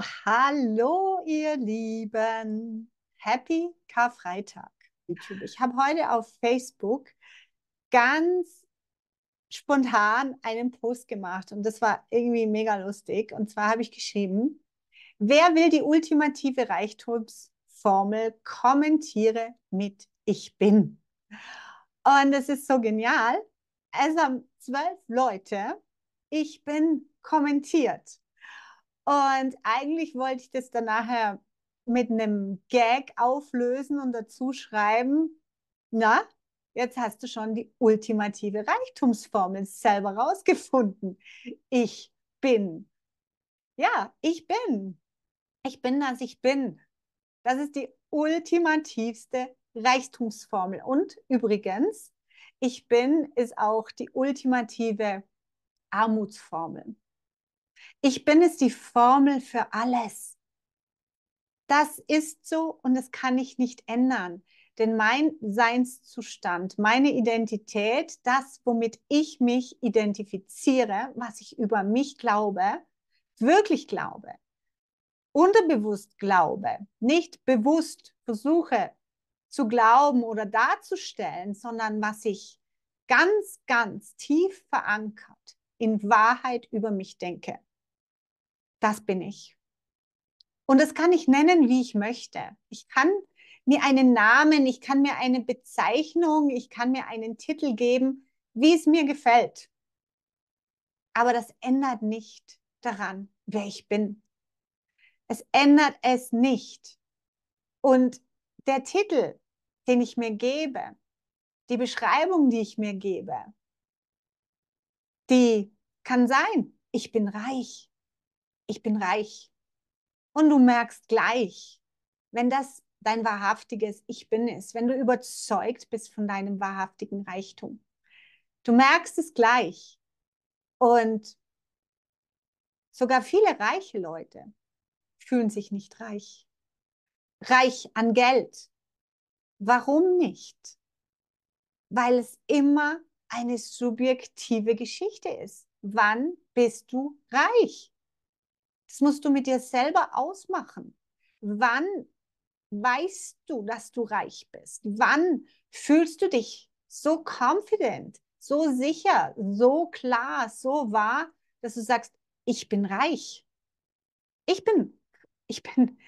hallo ihr Lieben. Happy Karfreitag, YouTube. Ich habe heute auf Facebook ganz spontan einen Post gemacht und das war irgendwie mega lustig. Und zwar habe ich geschrieben, wer will die ultimative Reichtumsformel, kommentiere mit Ich bin. Und es ist so genial. Es haben zwölf Leute Ich bin kommentiert. Und eigentlich wollte ich das dann nachher mit einem Gag auflösen und dazu schreiben, na, jetzt hast du schon die ultimative Reichtumsformel selber rausgefunden. Ich bin. Ja, ich bin. Ich bin, dass ich bin. Das ist die ultimativste Reichtumsformel. Und übrigens, ich bin ist auch die ultimative Armutsformel. Ich bin ist die Formel für alles. Das ist so und das kann ich nicht ändern. Denn mein Seinszustand, meine Identität, das, womit ich mich identifiziere, was ich über mich glaube, wirklich glaube, unterbewusst glaube, nicht bewusst versuche zu glauben oder darzustellen, sondern was ich ganz, ganz tief verankert in Wahrheit über mich denke. Das bin ich. Und das kann ich nennen, wie ich möchte. Ich kann mir einen Namen, ich kann mir eine Bezeichnung, ich kann mir einen Titel geben, wie es mir gefällt. Aber das ändert nicht daran, wer ich bin. Es ändert es nicht. Und der Titel, den ich mir gebe, die Beschreibung, die ich mir gebe, die kann sein, ich bin reich, ich bin reich. Und du merkst gleich, wenn das dein wahrhaftiges Ich bin ist, wenn du überzeugt bist von deinem wahrhaftigen Reichtum. Du merkst es gleich. Und sogar viele reiche Leute fühlen sich nicht reich. Reich an Geld. Warum nicht? Weil es immer eine subjektive Geschichte ist. Wann bist du reich? Das musst du mit dir selber ausmachen. Wann weißt du, dass du reich bist? Wann fühlst du dich so confident, so sicher, so klar, so wahr, dass du sagst, ich bin reich. Ich bin, ich bin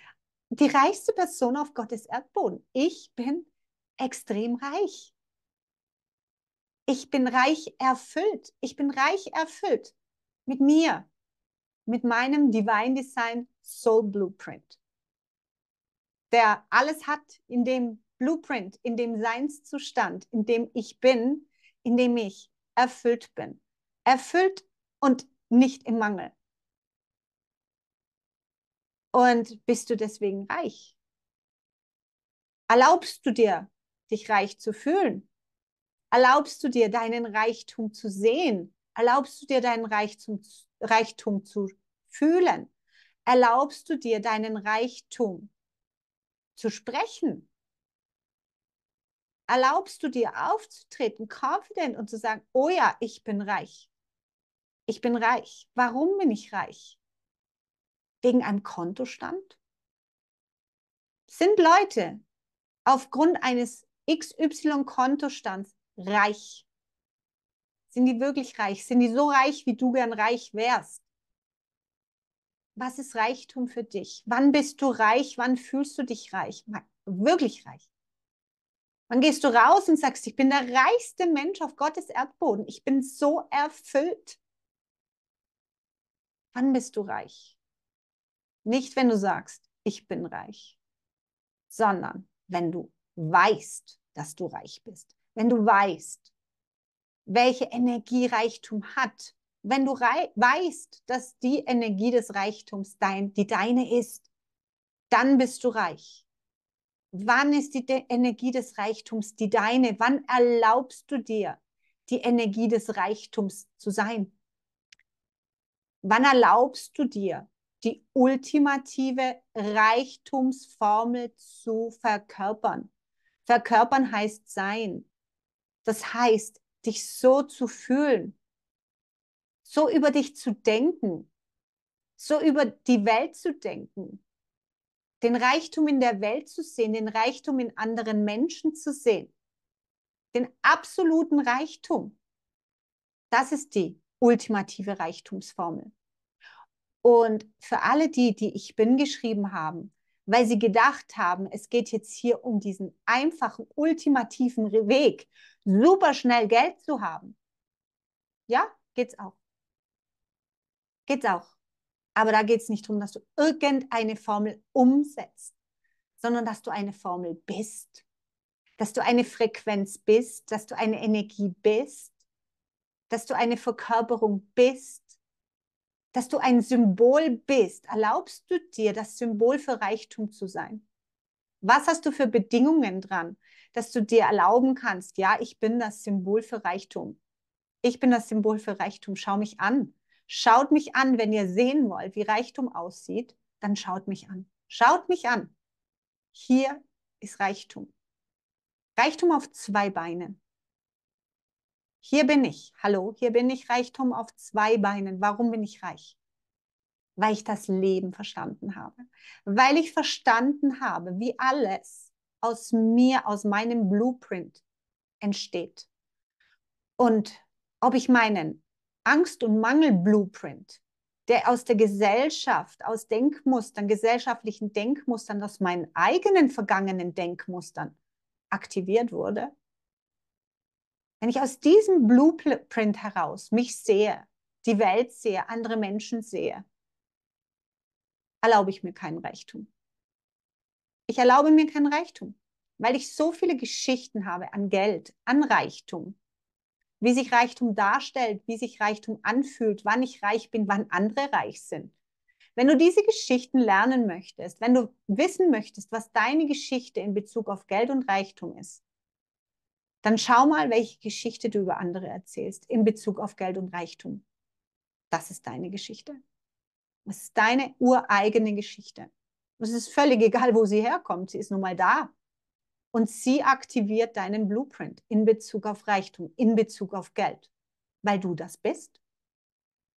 die reichste Person auf Gottes Erdboden. Ich bin extrem reich. Ich bin reich erfüllt. Ich bin reich erfüllt mit mir, mit meinem Divine Design Soul Blueprint, der alles hat in dem Blueprint, in dem Seinszustand, in dem ich bin, in dem ich erfüllt bin. Erfüllt und nicht im Mangel. Und bist du deswegen reich? Erlaubst du dir, dich reich zu fühlen? Erlaubst du dir, deinen Reichtum zu sehen? Erlaubst du dir, deinen Reichtum, Reichtum zu fühlen? Erlaubst du dir, deinen Reichtum zu sprechen? Erlaubst du dir aufzutreten, confident und zu sagen, oh ja, ich bin reich. Ich bin reich. Warum bin ich reich? wegen einem Kontostand? Sind Leute aufgrund eines XY-Kontostands reich? Sind die wirklich reich? Sind die so reich, wie du gern reich wärst? Was ist Reichtum für dich? Wann bist du reich? Wann fühlst du dich reich? Wirklich reich? Wann gehst du raus und sagst, ich bin der reichste Mensch auf Gottes Erdboden. Ich bin so erfüllt. Wann bist du reich? Nicht, wenn du sagst, ich bin reich, sondern wenn du weißt, dass du reich bist. Wenn du weißt, welche Energie Reichtum hat. Wenn du weißt, dass die Energie des Reichtums dein, die deine ist, dann bist du reich. Wann ist die De Energie des Reichtums die deine? Wann erlaubst du dir, die Energie des Reichtums zu sein? Wann erlaubst du dir, die ultimative Reichtumsformel zu verkörpern. Verkörpern heißt sein. Das heißt, dich so zu fühlen, so über dich zu denken, so über die Welt zu denken, den Reichtum in der Welt zu sehen, den Reichtum in anderen Menschen zu sehen, den absoluten Reichtum. Das ist die ultimative Reichtumsformel. Und für alle die, die ich bin geschrieben haben, weil sie gedacht haben, es geht jetzt hier um diesen einfachen, ultimativen Weg, super schnell Geld zu haben. Ja, geht's auch. Geht's auch. Aber da geht es nicht darum, dass du irgendeine Formel umsetzt, sondern dass du eine Formel bist, dass du eine Frequenz bist, dass du eine Energie bist, dass du eine Verkörperung bist, dass du ein Symbol bist. Erlaubst du dir, das Symbol für Reichtum zu sein? Was hast du für Bedingungen dran, dass du dir erlauben kannst, ja, ich bin das Symbol für Reichtum. Ich bin das Symbol für Reichtum. Schau mich an. Schaut mich an, wenn ihr sehen wollt, wie Reichtum aussieht, dann schaut mich an. Schaut mich an. Hier ist Reichtum. Reichtum auf zwei Beinen. Hier bin ich. Hallo, hier bin ich Reichtum auf zwei Beinen. Warum bin ich reich? Weil ich das Leben verstanden habe. Weil ich verstanden habe, wie alles aus mir, aus meinem Blueprint entsteht. Und ob ich meinen Angst- und Mangel-Blueprint, der aus der Gesellschaft, aus Denkmustern, gesellschaftlichen Denkmustern, aus meinen eigenen vergangenen Denkmustern aktiviert wurde, wenn ich aus diesem Blueprint heraus mich sehe, die Welt sehe, andere Menschen sehe, erlaube ich mir keinen Reichtum. Ich erlaube mir keinen Reichtum, weil ich so viele Geschichten habe an Geld, an Reichtum, wie sich Reichtum darstellt, wie sich Reichtum anfühlt, wann ich reich bin, wann andere reich sind. Wenn du diese Geschichten lernen möchtest, wenn du wissen möchtest, was deine Geschichte in Bezug auf Geld und Reichtum ist, dann schau mal, welche Geschichte du über andere erzählst in Bezug auf Geld und Reichtum. Das ist deine Geschichte. Das ist deine ureigene Geschichte. Es ist völlig egal, wo sie herkommt. Sie ist nun mal da und sie aktiviert deinen Blueprint in Bezug auf Reichtum, in Bezug auf Geld, weil du das bist.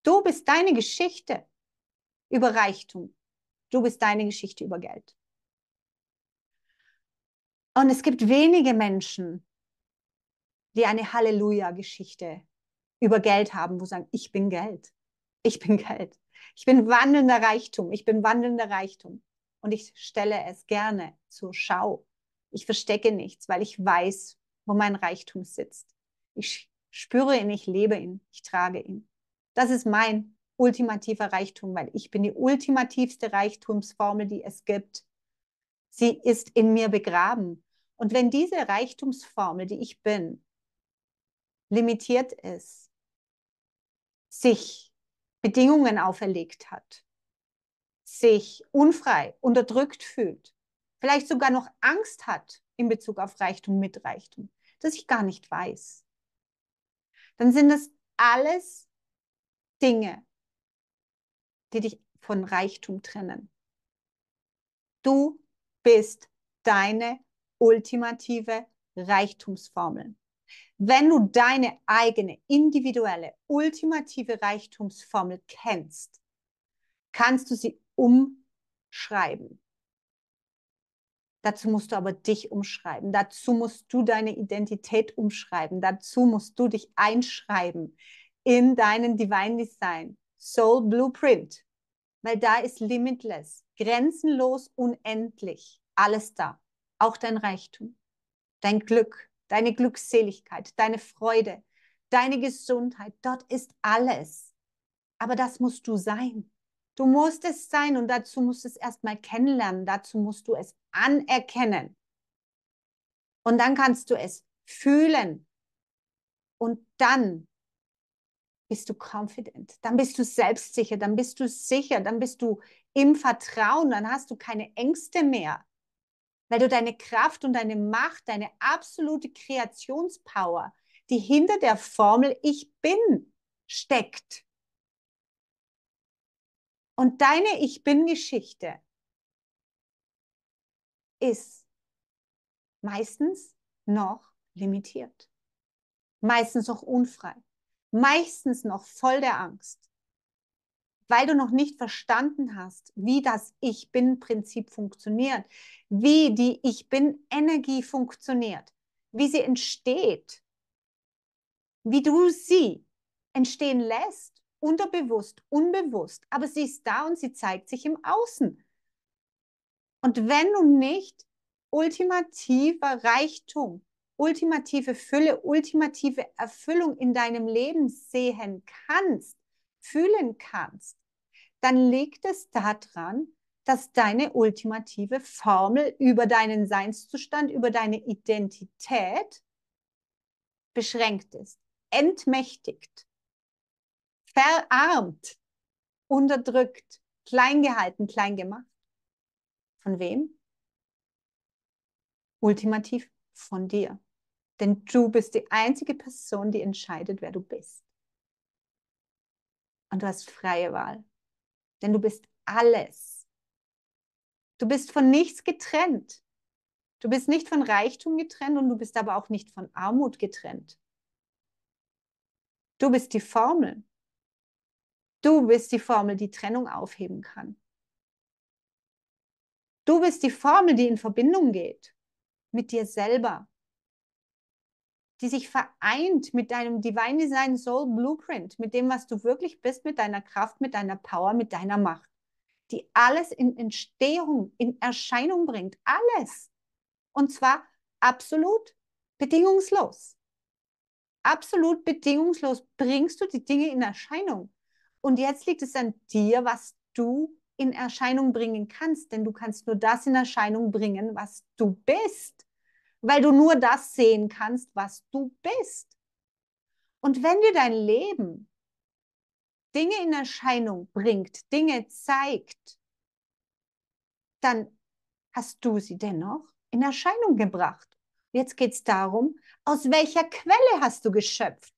Du bist deine Geschichte über Reichtum. Du bist deine Geschichte über Geld. Und es gibt wenige Menschen, die eine Halleluja-Geschichte über Geld haben, wo sie sagen, ich bin Geld. Ich bin Geld. Ich bin wandelnder Reichtum. Ich bin wandelnder Reichtum. Und ich stelle es gerne zur Schau ich verstecke nichts, weil ich weiß, wo mein Reichtum sitzt. Ich spüre ihn, ich lebe ihn, ich trage ihn. Das ist mein ultimativer Reichtum, weil ich bin die ultimativste Reichtumsformel, die es gibt. Sie ist in mir begraben. Und wenn diese Reichtumsformel, die ich bin, limitiert ist, sich Bedingungen auferlegt hat, sich unfrei, unterdrückt fühlt, vielleicht sogar noch Angst hat in Bezug auf Reichtum mit Reichtum, das ich gar nicht weiß, dann sind das alles Dinge, die dich von Reichtum trennen. Du bist deine ultimative Reichtumsformel. Wenn du deine eigene individuelle ultimative Reichtumsformel kennst, kannst du sie umschreiben. Dazu musst du aber dich umschreiben. Dazu musst du deine Identität umschreiben. Dazu musst du dich einschreiben in deinen Divine Design Soul Blueprint. Weil da ist limitless, grenzenlos, unendlich. Alles da. Auch dein Reichtum, dein Glück, deine Glückseligkeit, deine Freude, deine Gesundheit. Dort ist alles. Aber das musst du sein. Du musst es sein und dazu musst du es erstmal kennenlernen. Dazu musst du es anerkennen. Und dann kannst du es fühlen. Und dann bist du confident. Dann bist du selbstsicher. Dann bist du sicher. Dann bist du im Vertrauen. Dann hast du keine Ängste mehr. Weil du deine Kraft und deine Macht, deine absolute Kreationspower, die hinter der Formel Ich bin steckt, und deine Ich bin-Geschichte ist meistens noch limitiert, meistens noch unfrei, meistens noch voll der Angst. Weil du noch nicht verstanden hast, wie das Ich Bin-Prinzip funktioniert, wie die Ich Bin-Energie funktioniert, wie sie entsteht, wie du sie entstehen lässt, unterbewusst, unbewusst, aber sie ist da und sie zeigt sich im Außen. Und wenn du nicht ultimativer Reichtum, ultimative Fülle, ultimative Erfüllung in deinem Leben sehen kannst, fühlen kannst, dann liegt es daran, dass deine ultimative Formel über deinen Seinszustand, über deine Identität beschränkt ist, entmächtigt, verarmt, unterdrückt, klein gehalten, klein gemacht. Von wem? Ultimativ von dir. Denn du bist die einzige Person, die entscheidet, wer du bist. Und du hast freie Wahl. Denn du bist alles. Du bist von nichts getrennt. Du bist nicht von Reichtum getrennt und du bist aber auch nicht von Armut getrennt. Du bist die Formel. Du bist die Formel, die Trennung aufheben kann. Du bist die Formel, die in Verbindung geht mit dir selber, die sich vereint mit deinem Divine Design Soul Blueprint, mit dem, was du wirklich bist, mit deiner Kraft, mit deiner Power, mit deiner Macht, die alles in Entstehung, in Erscheinung bringt. Alles. Und zwar absolut bedingungslos. Absolut bedingungslos bringst du die Dinge in Erscheinung. Und jetzt liegt es an dir, was du in Erscheinung bringen kannst, denn du kannst nur das in Erscheinung bringen, was du bist weil du nur das sehen kannst, was du bist. Und wenn dir dein Leben Dinge in Erscheinung bringt, Dinge zeigt, dann hast du sie dennoch in Erscheinung gebracht. Jetzt geht es darum, aus welcher Quelle hast du geschöpft?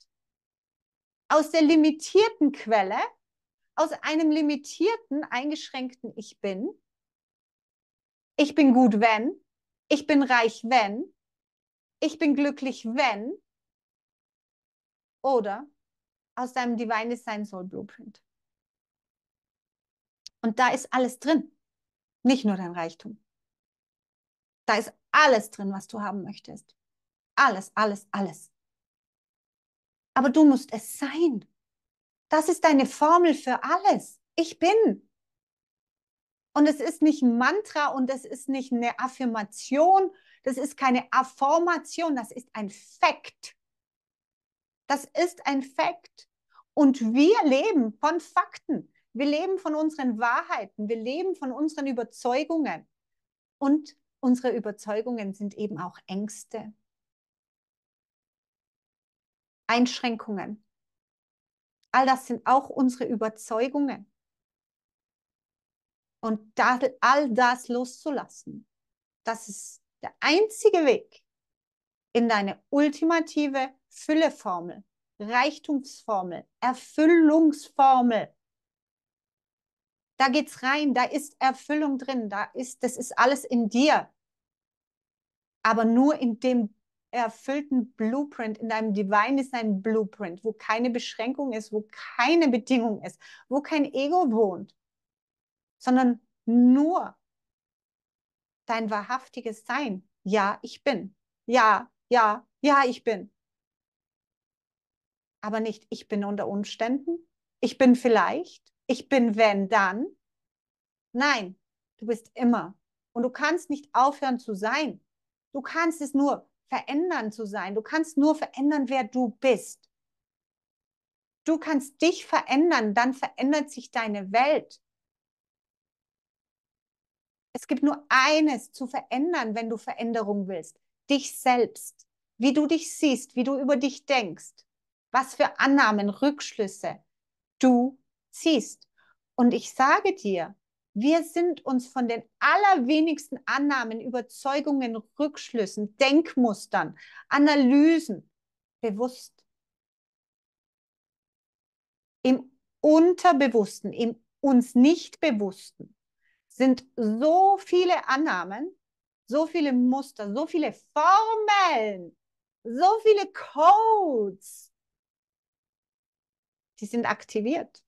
Aus der limitierten Quelle, aus einem limitierten, eingeschränkten Ich bin. Ich bin gut, wenn ich bin reich, wenn, ich bin glücklich, wenn, oder aus deinem Divine Design Soul Blueprint. Und da ist alles drin, nicht nur dein Reichtum. Da ist alles drin, was du haben möchtest. Alles, alles, alles. Aber du musst es sein. Das ist deine Formel für alles. Ich bin. Und es ist nicht ein Mantra und es ist nicht eine Affirmation, das ist keine Affirmation, das ist ein Fakt. Das ist ein Fakt. Und wir leben von Fakten. Wir leben von unseren Wahrheiten. Wir leben von unseren Überzeugungen. Und unsere Überzeugungen sind eben auch Ängste, Einschränkungen. All das sind auch unsere Überzeugungen. Und da, all das loszulassen, das ist der einzige Weg in deine ultimative Fülleformel, Reichtumsformel, Erfüllungsformel. Da geht's rein, da ist Erfüllung drin, da ist, das ist alles in dir. Aber nur in dem erfüllten Blueprint, in deinem Divine ist ein Blueprint, wo keine Beschränkung ist, wo keine Bedingung ist, wo kein Ego wohnt, sondern nur dein wahrhaftiges Sein. Ja, ich bin. Ja, ja, ja, ich bin. Aber nicht, ich bin unter Umständen. Ich bin vielleicht. Ich bin wenn dann. Nein, du bist immer. Und du kannst nicht aufhören zu sein. Du kannst es nur verändern zu sein. Du kannst nur verändern, wer du bist. Du kannst dich verändern, dann verändert sich deine Welt. Es gibt nur eines zu verändern, wenn du Veränderung willst. Dich selbst. Wie du dich siehst, wie du über dich denkst. Was für Annahmen, Rückschlüsse du ziehst. Und ich sage dir, wir sind uns von den allerwenigsten Annahmen, Überzeugungen, Rückschlüssen, Denkmustern, Analysen bewusst. Im Unterbewussten, im uns nicht Bewussten sind so viele Annahmen, so viele Muster, so viele Formeln, so viele Codes, die sind aktiviert.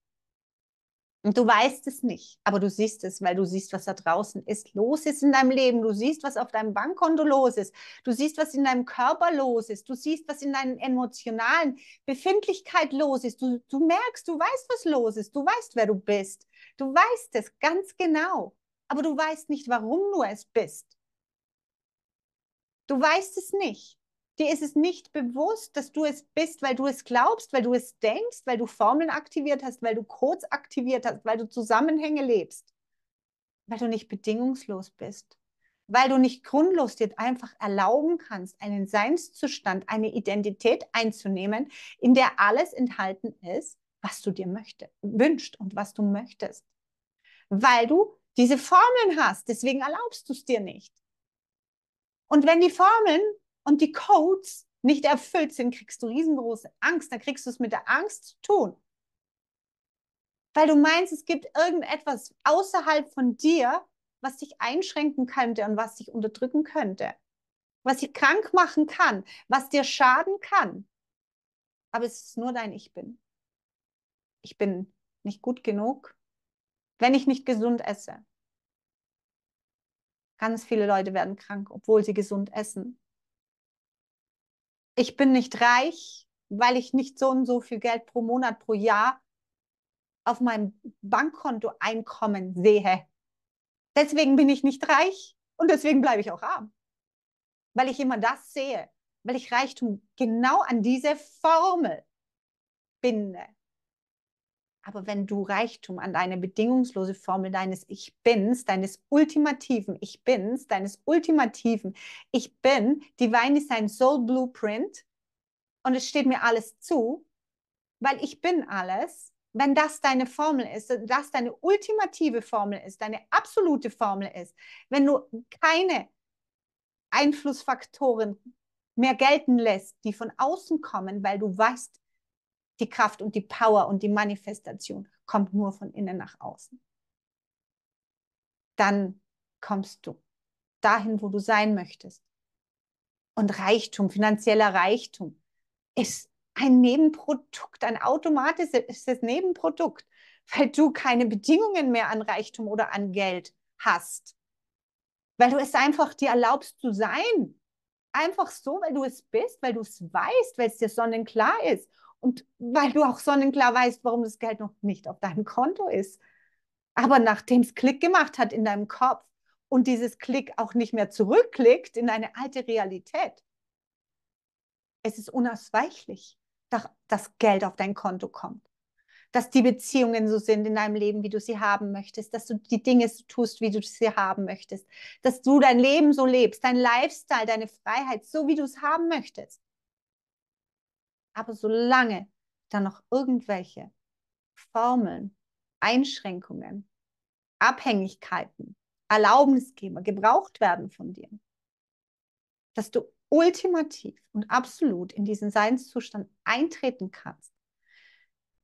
Und du weißt es nicht, aber du siehst es, weil du siehst, was da draußen ist, los ist in deinem Leben. Du siehst, was auf deinem Bankkonto los ist. Du siehst, was in deinem Körper los ist. Du siehst, was in deinen emotionalen Befindlichkeit los ist. Du, du merkst, du weißt, was los ist. Du weißt, wer du bist. Du weißt es ganz genau, aber du weißt nicht, warum du es bist. Du weißt es nicht. Dir ist es nicht bewusst, dass du es bist, weil du es glaubst, weil du es denkst, weil du Formeln aktiviert hast, weil du Codes aktiviert hast, weil du Zusammenhänge lebst, weil du nicht bedingungslos bist, weil du nicht grundlos dir einfach erlauben kannst, einen Seinszustand, eine Identität einzunehmen, in der alles enthalten ist, was du dir möchtest, wünscht und was du möchtest. Weil du diese Formeln hast, deswegen erlaubst du es dir nicht. Und wenn die Formeln und die Codes nicht erfüllt sind, kriegst du riesengroße Angst. Dann kriegst du es mit der Angst zu tun. Weil du meinst, es gibt irgendetwas außerhalb von dir, was dich einschränken könnte und was dich unterdrücken könnte. Was dich krank machen kann, was dir schaden kann. Aber es ist nur dein Ich bin. Ich bin nicht gut genug, wenn ich nicht gesund esse. Ganz viele Leute werden krank, obwohl sie gesund essen ich bin nicht reich, weil ich nicht so und so viel Geld pro Monat, pro Jahr auf meinem Bankkonto Einkommen sehe. Deswegen bin ich nicht reich und deswegen bleibe ich auch arm. Weil ich immer das sehe, weil ich Reichtum genau an diese Formel binde. Aber wenn du Reichtum an deine bedingungslose Formel deines Ich Bins, deines ultimativen Ich Bins, deines ultimativen Ich Bin, Divine Design Soul Blueprint, und es steht mir alles zu, weil ich bin alles, wenn das deine Formel ist, das deine ultimative Formel ist, deine absolute Formel ist, wenn du keine Einflussfaktoren mehr gelten lässt, die von außen kommen, weil du weißt, die Kraft und die Power und die Manifestation kommt nur von innen nach außen. Dann kommst du dahin, wo du sein möchtest. Und Reichtum, finanzieller Reichtum, ist ein Nebenprodukt, ein automatisches Nebenprodukt, weil du keine Bedingungen mehr an Reichtum oder an Geld hast. Weil du es einfach dir erlaubst zu sein. Einfach so, weil du es bist, weil du es weißt, weil es dir sonnenklar ist und weil du auch sonnenklar weißt, warum das Geld noch nicht auf deinem Konto ist. Aber nachdem es Klick gemacht hat in deinem Kopf und dieses Klick auch nicht mehr zurückklickt in eine alte Realität, es ist unausweichlich, dass das Geld auf dein Konto kommt. Dass die Beziehungen so sind in deinem Leben, wie du sie haben möchtest, dass du die Dinge so tust, wie du sie haben möchtest, dass du dein Leben so lebst, dein Lifestyle, deine Freiheit, so wie du es haben möchtest. Aber solange da noch irgendwelche Formeln, Einschränkungen, Abhängigkeiten, Erlaubnisgeber gebraucht werden von dir, dass du ultimativ und absolut in diesen Seinszustand eintreten kannst,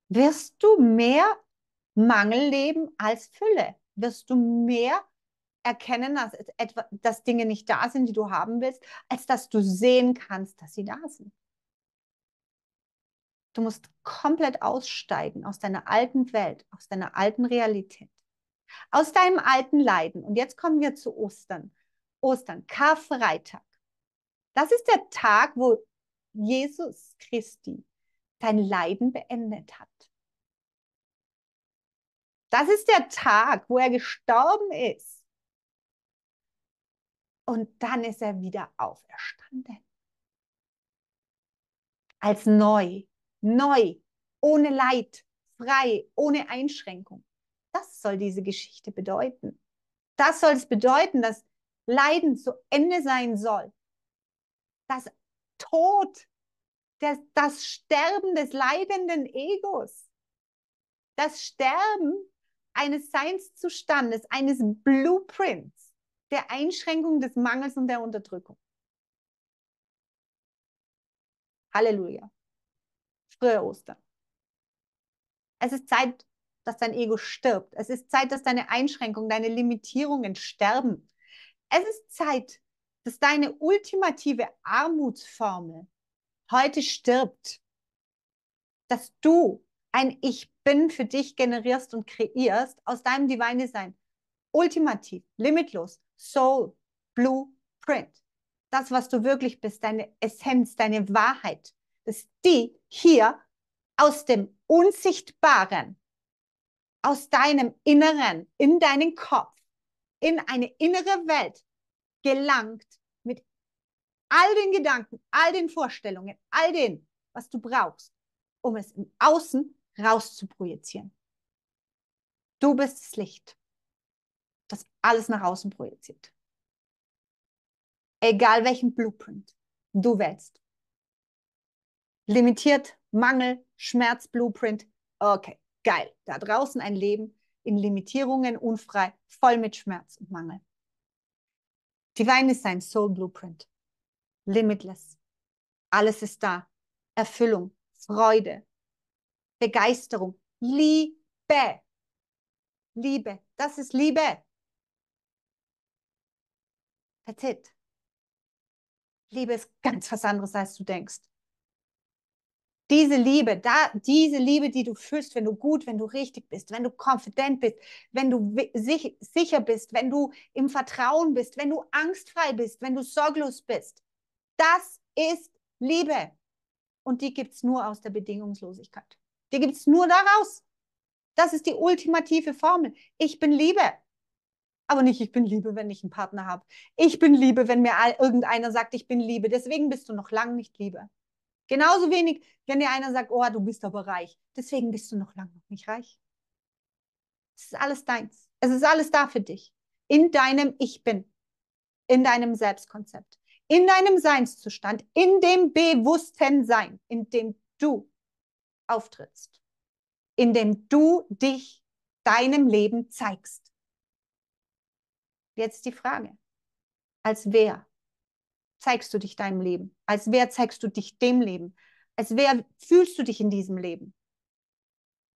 wirst du mehr Mangel leben als Fülle. Wirst du mehr erkennen, dass, etwa, dass Dinge nicht da sind, die du haben willst, als dass du sehen kannst, dass sie da sind. Du musst komplett aussteigen aus deiner alten Welt, aus deiner alten Realität, aus deinem alten Leiden. Und jetzt kommen wir zu Ostern. Ostern, Karfreitag. Das ist der Tag, wo Jesus Christi sein Leiden beendet hat. Das ist der Tag, wo er gestorben ist. Und dann ist er wieder auferstanden. Als neu, neu, ohne Leid, frei, ohne Einschränkung. Das soll diese Geschichte bedeuten. Das soll es bedeuten, dass Leiden zu Ende sein soll. Das Tod, das, das Sterben des leidenden Egos, das Sterben eines Seinszustandes, eines Blueprints der Einschränkung des Mangels und der Unterdrückung. Halleluja frühe Ostern. Es ist Zeit, dass dein Ego stirbt. Es ist Zeit, dass deine Einschränkungen, deine Limitierungen sterben. Es ist Zeit, dass deine ultimative Armutsformel heute stirbt. Dass du ein Ich Bin für dich generierst und kreierst aus deinem Divine Design. Ultimativ, limitlos, Soul, Blueprint. Das, was du wirklich bist, deine Essenz, deine Wahrheit, dass die hier aus dem Unsichtbaren, aus deinem Inneren, in deinen Kopf, in eine innere Welt gelangt mit all den Gedanken, all den Vorstellungen, all dem, was du brauchst, um es im Außen raus zu projizieren. Du bist das Licht, das alles nach außen projiziert. Egal welchen Blueprint du wählst. Limitiert, Mangel, Schmerz, Blueprint. Okay, geil. Da draußen ein Leben in Limitierungen, unfrei, voll mit Schmerz und Mangel. Divine ist ein Soul Blueprint. Limitless. Alles ist da. Erfüllung, Freude, Begeisterung, Liebe. Liebe. Das ist Liebe. That's it. Liebe ist ganz was anderes, als du denkst. Diese Liebe, da, diese Liebe, die du fühlst, wenn du gut, wenn du richtig bist, wenn du confident bist, wenn du sich, sicher bist, wenn du im Vertrauen bist, wenn du angstfrei bist, wenn du sorglos bist. Das ist Liebe. Und die gibt es nur aus der Bedingungslosigkeit. Die gibt es nur daraus. Das ist die ultimative Formel. Ich bin Liebe. Aber nicht, ich bin Liebe, wenn ich einen Partner habe. Ich bin Liebe, wenn mir irgendeiner sagt, ich bin Liebe. Deswegen bist du noch lange nicht Liebe. Genauso wenig, wenn dir einer sagt, oh, du bist aber reich. Deswegen bist du noch lange noch nicht reich. Es ist alles deins. Es ist alles da für dich. In deinem Ich bin. In deinem Selbstkonzept. In deinem Seinszustand. In dem bewussten Sein, in dem du auftrittst. In dem du dich deinem Leben zeigst. Jetzt die Frage. Als wer zeigst du dich deinem Leben? Als wer zeigst du dich dem Leben? Als wer fühlst du dich in diesem Leben?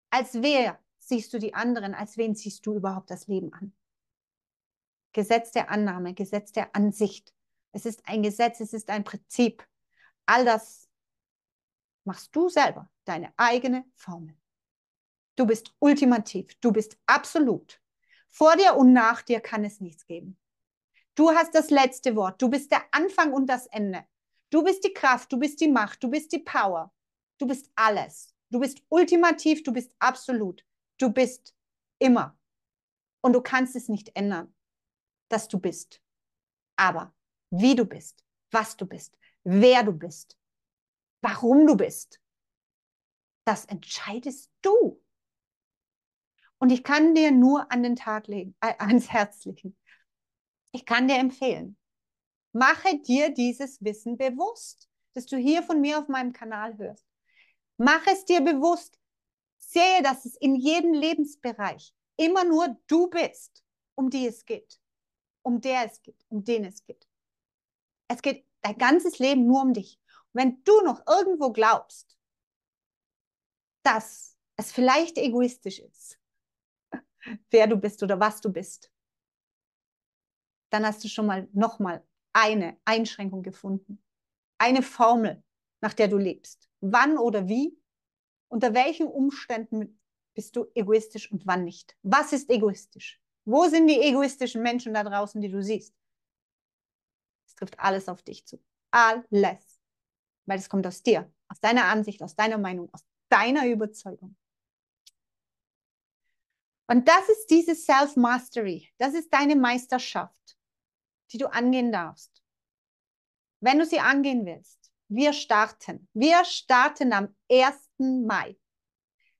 Als wer siehst du die anderen? Als wen siehst du überhaupt das Leben an? Gesetz der Annahme, Gesetz der Ansicht. Es ist ein Gesetz, es ist ein Prinzip. All das machst du selber, deine eigene Formel. Du bist ultimativ, du bist absolut. Vor dir und nach dir kann es nichts geben. Du hast das letzte Wort. Du bist der Anfang und das Ende. Du bist die Kraft, du bist die Macht, du bist die Power. Du bist alles. Du bist ultimativ, du bist absolut. Du bist immer. Und du kannst es nicht ändern, dass du bist. Aber wie du bist, was du bist, wer du bist, warum du bist, das entscheidest du. Und ich kann dir nur an den Tag legen, äh, ans Herz legen. Ich kann dir empfehlen, mache dir dieses Wissen bewusst, dass du hier von mir auf meinem Kanal hörst. Mach es dir bewusst. Sehe, dass es in jedem Lebensbereich immer nur du bist, um die es geht, um der es geht, um den es geht. Es geht dein ganzes Leben nur um dich. Und wenn du noch irgendwo glaubst, dass es vielleicht egoistisch ist, wer du bist oder was du bist, dann hast du schon mal nochmal eine Einschränkung gefunden. Eine Formel, nach der du lebst. Wann oder wie, unter welchen Umständen bist du egoistisch und wann nicht. Was ist egoistisch? Wo sind die egoistischen Menschen da draußen, die du siehst? Es trifft alles auf dich zu. Alles. Weil es kommt aus dir, aus deiner Ansicht, aus deiner Meinung, aus deiner Überzeugung. Und das ist diese Self-Mastery. Das ist deine Meisterschaft die du angehen darfst. Wenn du sie angehen willst, wir starten. Wir starten am 1. Mai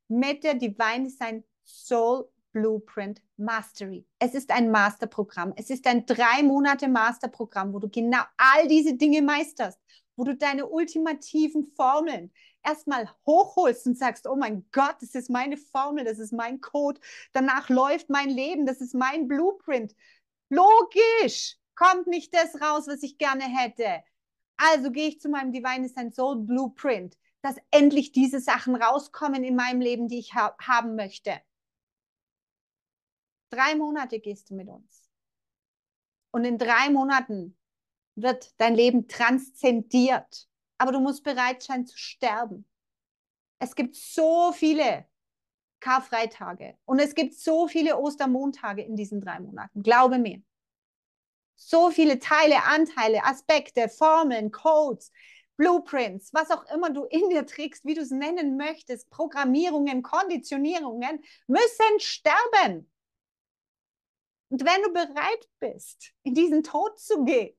mit der Divine Design Soul Blueprint Mastery. Es ist ein Masterprogramm. Es ist ein drei Monate Masterprogramm, wo du genau all diese Dinge meisterst, wo du deine ultimativen Formeln erstmal hochholst und sagst, oh mein Gott, das ist meine Formel, das ist mein Code, danach läuft mein Leben, das ist mein Blueprint. Logisch, kommt nicht das raus, was ich gerne hätte. Also gehe ich zu meinem Divine Design Soul Blueprint, dass endlich diese Sachen rauskommen in meinem Leben, die ich ha haben möchte. Drei Monate gehst du mit uns. Und in drei Monaten wird dein Leben transzendiert. Aber du musst bereit sein zu sterben. Es gibt so viele Karfreitage. Und es gibt so viele Ostermontage in diesen drei Monaten. Glaube mir. So viele Teile, Anteile, Aspekte, Formeln, Codes, Blueprints, was auch immer du in dir trägst, wie du es nennen möchtest, Programmierungen, Konditionierungen, müssen sterben. Und wenn du bereit bist, in diesen Tod zu gehen,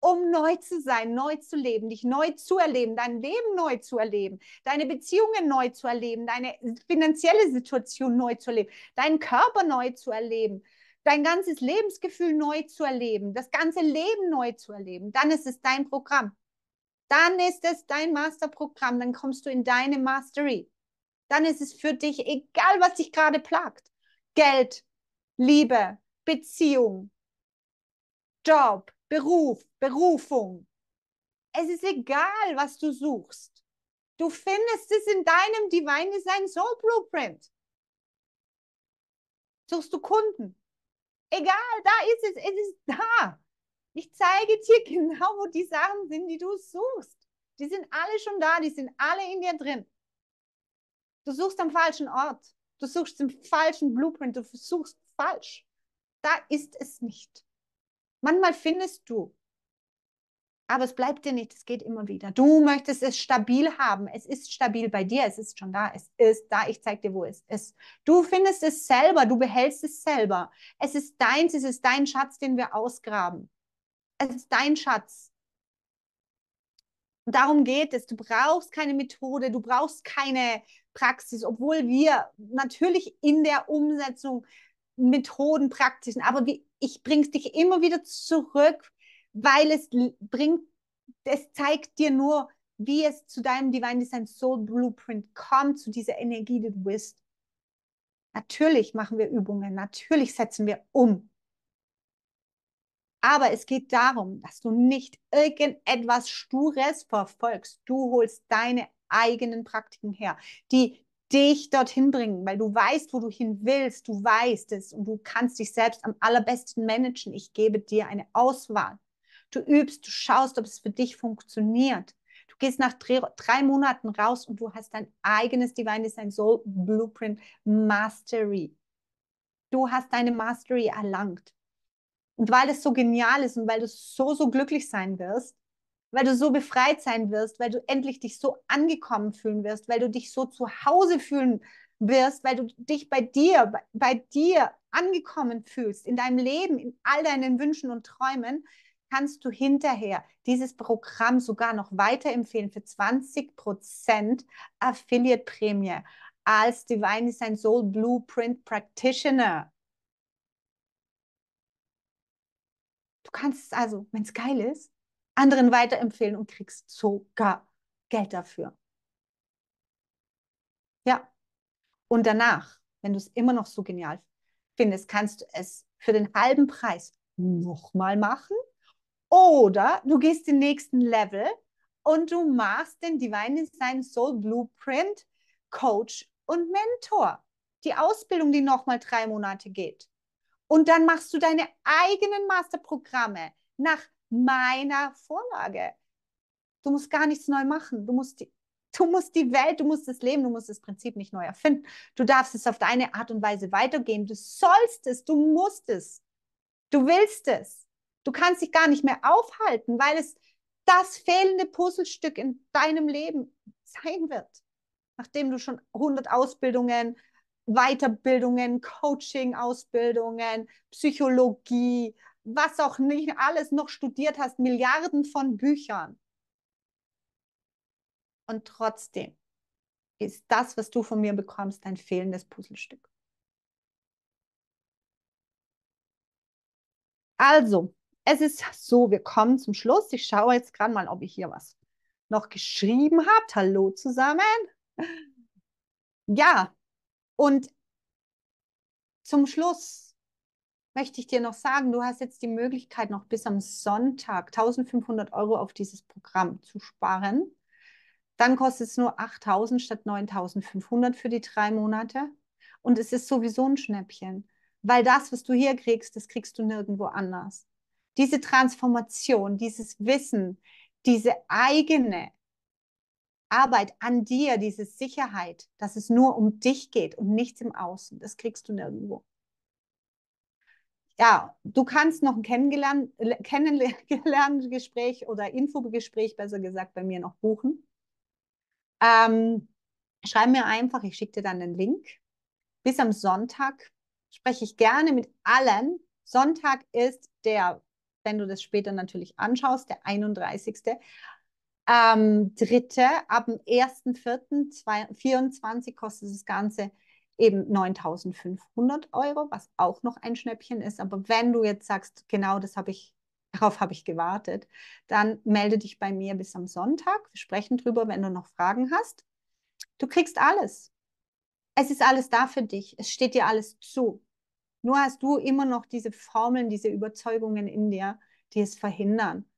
um neu zu sein, neu zu leben, dich neu zu erleben, dein Leben neu zu erleben, deine Beziehungen neu zu erleben, deine finanzielle Situation neu zu erleben, deinen Körper neu zu erleben, dein ganzes Lebensgefühl neu zu erleben, das ganze Leben neu zu erleben, dann ist es dein Programm. Dann ist es dein Masterprogramm, dann kommst du in deine Mastery. Dann ist es für dich egal, was dich gerade plagt. Geld, Liebe, Beziehung, Job, Beruf, Berufung. Es ist egal, was du suchst. Du findest es in deinem Divine Design Soul Blueprint. Suchst du Kunden? Egal, da ist es, es ist da. Ich zeige dir genau, wo die Sachen sind, die du suchst. Die sind alle schon da, die sind alle in dir drin. Du suchst am falschen Ort. Du suchst im falschen Blueprint. Du suchst falsch. Da ist es nicht. Manchmal findest du, aber es bleibt dir nicht, es geht immer wieder. Du möchtest es stabil haben. Es ist stabil bei dir, es ist schon da, es ist da. Ich zeige dir, wo es ist. Du findest es selber, du behältst es selber. Es ist deins, es ist dein Schatz, den wir ausgraben. Es ist dein Schatz. darum geht es. Du brauchst keine Methode, du brauchst keine Praxis, obwohl wir natürlich in der Umsetzung Methoden, Praktischen, aber wie, ich bringe dich immer wieder zurück, weil es bringt, es zeigt dir nur, wie es zu deinem Divine Design Soul Blueprint kommt, zu dieser Energie, die du bist. Natürlich machen wir Übungen, natürlich setzen wir um. Aber es geht darum, dass du nicht irgendetwas Stures verfolgst. Du holst deine eigenen Praktiken her, die dich dorthin bringen, weil du weißt, wo du hin willst, du weißt es und du kannst dich selbst am allerbesten managen. Ich gebe dir eine Auswahl. Du übst, du schaust, ob es für dich funktioniert. Du gehst nach drei, drei Monaten raus und du hast dein eigenes Divine Design Soul Blueprint Mastery. Du hast deine Mastery erlangt. Und weil es so genial ist und weil du so, so glücklich sein wirst, weil du so befreit sein wirst, weil du endlich dich so angekommen fühlen wirst, weil du dich so zu Hause fühlen wirst, weil du dich bei dir, bei, bei dir angekommen fühlst, in deinem Leben, in all deinen Wünschen und Träumen, kannst du hinterher dieses Programm sogar noch weiterempfehlen für 20% Affiliate-Prämie als Divine Design Soul Blueprint Practitioner. Du kannst es also, wenn es geil ist, anderen weiterempfehlen und kriegst sogar Geld dafür. Ja. Und danach, wenn du es immer noch so genial findest, kannst du es für den halben Preis nochmal machen. Oder du gehst den nächsten Level und du machst den Divine Design Soul Blueprint Coach und Mentor. Die Ausbildung, die nochmal drei Monate geht. Und dann machst du deine eigenen Masterprogramme nach meiner Vorlage. Du musst gar nichts neu machen. Du musst, die, du musst die Welt, du musst das Leben, du musst das Prinzip nicht neu erfinden. Du darfst es auf deine Art und Weise weitergehen. Du sollst es, du musst es. Du willst es. Du kannst dich gar nicht mehr aufhalten, weil es das fehlende Puzzlestück in deinem Leben sein wird. Nachdem du schon 100 Ausbildungen, Weiterbildungen, Coaching-Ausbildungen, Psychologie, was auch nicht alles noch studiert hast, Milliarden von Büchern. Und trotzdem ist das, was du von mir bekommst, ein fehlendes Puzzlestück. Also, es ist so, wir kommen zum Schluss. Ich schaue jetzt gerade mal, ob ich hier was noch geschrieben habe. Hallo zusammen. Ja, und zum Schluss möchte ich dir noch sagen, du hast jetzt die Möglichkeit, noch bis am Sonntag 1500 Euro auf dieses Programm zu sparen. Dann kostet es nur 8000 statt 9500 für die drei Monate. Und es ist sowieso ein Schnäppchen, weil das, was du hier kriegst, das kriegst du nirgendwo anders. Diese Transformation, dieses Wissen, diese eigene Arbeit an dir, diese Sicherheit, dass es nur um dich geht und nichts im Außen, das kriegst du nirgendwo. Ja, du kannst noch ein Kennenlerngespräch oder Infogespräch, besser gesagt, bei mir noch buchen. Ähm, schreib mir einfach, ich schicke dir dann den Link. Bis am Sonntag spreche ich gerne mit allen. Sonntag ist der, wenn du das später natürlich anschaust, der 31. Ähm, dritte, ab dem 1.4.24 kostet das Ganze eben 9.500 Euro, was auch noch ein Schnäppchen ist. Aber wenn du jetzt sagst, genau das habe ich, darauf habe ich gewartet, dann melde dich bei mir bis am Sonntag. Wir sprechen drüber, wenn du noch Fragen hast. Du kriegst alles. Es ist alles da für dich. Es steht dir alles zu. Nur hast du immer noch diese Formeln, diese Überzeugungen in dir, die es verhindern,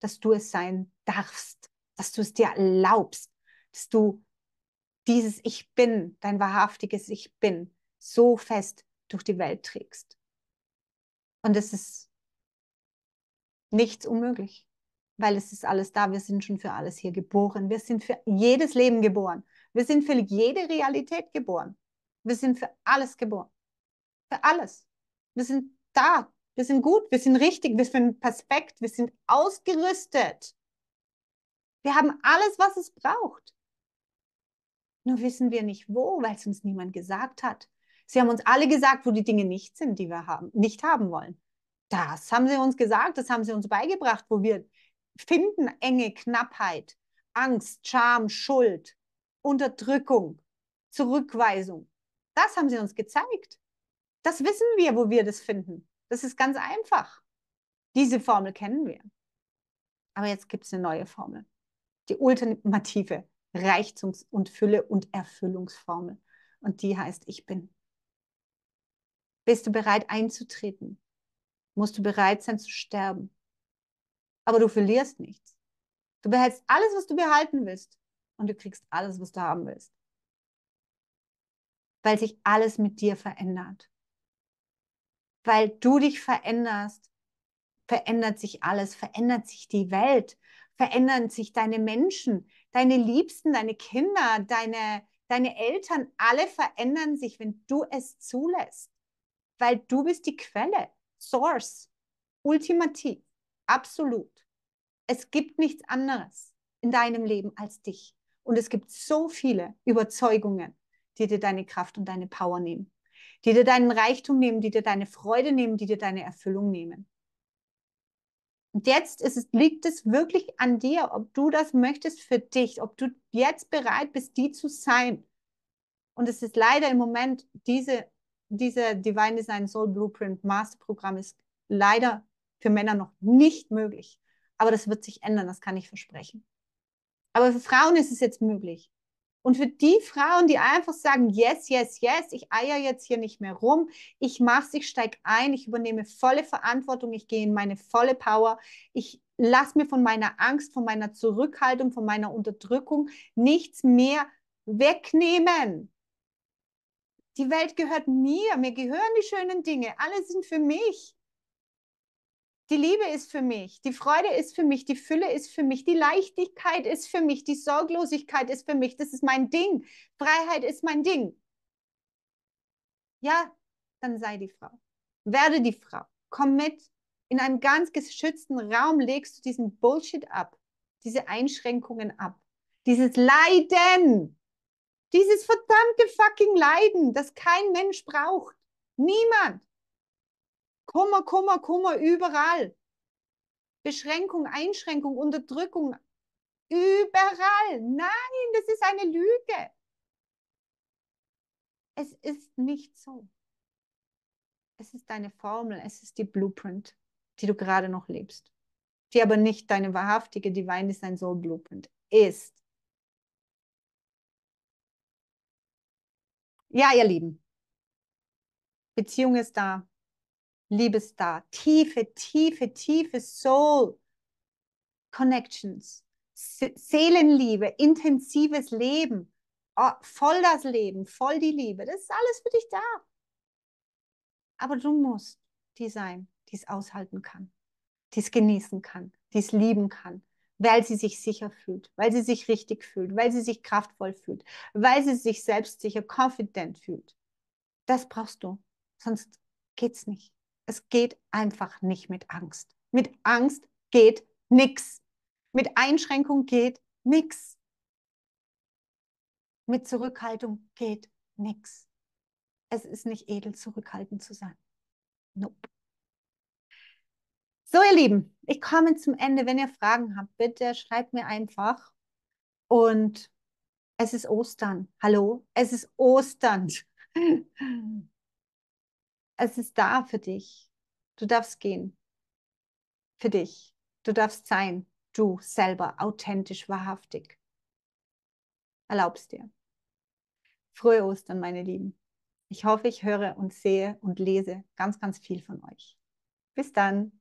dass du es sein darfst, dass du es dir erlaubst, dass du dieses Ich bin, dein wahrhaftiges Ich bin, so fest durch die Welt trägst. Und es ist nichts unmöglich, weil es ist alles da. Wir sind schon für alles hier geboren. Wir sind für jedes Leben geboren. Wir sind für jede Realität geboren. Wir sind für alles geboren. Für alles. Wir sind da. Wir sind gut. Wir sind richtig. Wir sind perfekt. Wir sind ausgerüstet. Wir haben alles, was es braucht. Nur wissen wir nicht wo, weil es uns niemand gesagt hat. Sie haben uns alle gesagt, wo die Dinge nicht sind, die wir haben, nicht haben wollen. Das haben sie uns gesagt, das haben sie uns beigebracht, wo wir finden Enge, Knappheit, Angst, Scham, Schuld, Unterdrückung, Zurückweisung. Das haben sie uns gezeigt. Das wissen wir, wo wir das finden. Das ist ganz einfach. Diese Formel kennen wir. Aber jetzt gibt es eine neue Formel. Die ultimative Reichtums- und Fülle- und Erfüllungsformel. Und die heißt, ich bin. Bist du bereit einzutreten? Musst du bereit sein zu sterben? Aber du verlierst nichts. Du behältst alles, was du behalten willst. Und du kriegst alles, was du haben willst. Weil sich alles mit dir verändert. Weil du dich veränderst, verändert sich alles, verändert sich die Welt, verändern sich deine Menschen, deine Liebsten, deine Kinder, deine, deine Eltern, alle verändern sich, wenn du es zulässt. Weil du bist die Quelle, Source, ultimativ, absolut. Es gibt nichts anderes in deinem Leben als dich. Und es gibt so viele Überzeugungen, die dir deine Kraft und deine Power nehmen, die dir deinen Reichtum nehmen, die dir deine Freude nehmen, die dir deine Erfüllung nehmen. Und jetzt es, liegt es wirklich an dir, ob du das möchtest für dich, ob du jetzt bereit bist, die zu sein. Und es ist leider im Moment, diese, diese Divine Design Soul Blueprint Master Programm ist leider für Männer noch nicht möglich. Aber das wird sich ändern, das kann ich versprechen. Aber für Frauen ist es jetzt möglich. Und für die Frauen, die einfach sagen, yes, yes, yes, ich eier jetzt hier nicht mehr rum, ich mach's, ich steig ein, ich übernehme volle Verantwortung, ich gehe in meine volle Power, ich lasse mir von meiner Angst, von meiner Zurückhaltung, von meiner Unterdrückung nichts mehr wegnehmen. Die Welt gehört mir, mir gehören die schönen Dinge, alle sind für mich. Die Liebe ist für mich, die Freude ist für mich, die Fülle ist für mich, die Leichtigkeit ist für mich, die Sorglosigkeit ist für mich. Das ist mein Ding. Freiheit ist mein Ding. Ja, dann sei die Frau. Werde die Frau. Komm mit. In einem ganz geschützten Raum legst du diesen Bullshit ab, diese Einschränkungen ab, dieses Leiden, dieses verdammte fucking Leiden, das kein Mensch braucht. Niemand. Kummer, Kummer, Kummer überall. Beschränkung, Einschränkung, Unterdrückung, überall. Nein, das ist eine Lüge. Es ist nicht so. Es ist deine Formel, es ist die Blueprint, die du gerade noch lebst, die aber nicht deine wahrhaftige Divine Design Soul Blueprint ist. Ja, ihr Lieben, Beziehung ist da, Liebestar, tiefe, tiefe, tiefe Soul Connections, Seelenliebe, intensives Leben, oh, voll das Leben, voll die Liebe, das ist alles für dich da. Aber du musst die sein, die es aushalten kann, die es genießen kann, die es lieben kann, weil sie sich sicher fühlt, weil sie sich richtig fühlt, weil sie sich kraftvoll fühlt, weil sie sich selbstsicher, confident fühlt. Das brauchst du, sonst geht's nicht. Es geht einfach nicht mit Angst. Mit Angst geht nichts. Mit Einschränkung geht nichts. Mit Zurückhaltung geht nichts. Es ist nicht edel, zurückhaltend zu sein. Nope. So, ihr Lieben, ich komme zum Ende. Wenn ihr Fragen habt, bitte schreibt mir einfach. Und es ist Ostern. Hallo, es ist Ostern. Es ist da für dich. Du darfst gehen. Für dich. Du darfst sein. Du selber, authentisch, wahrhaftig. Erlaubst dir. Frohe Ostern, meine Lieben. Ich hoffe, ich höre und sehe und lese ganz, ganz viel von euch. Bis dann.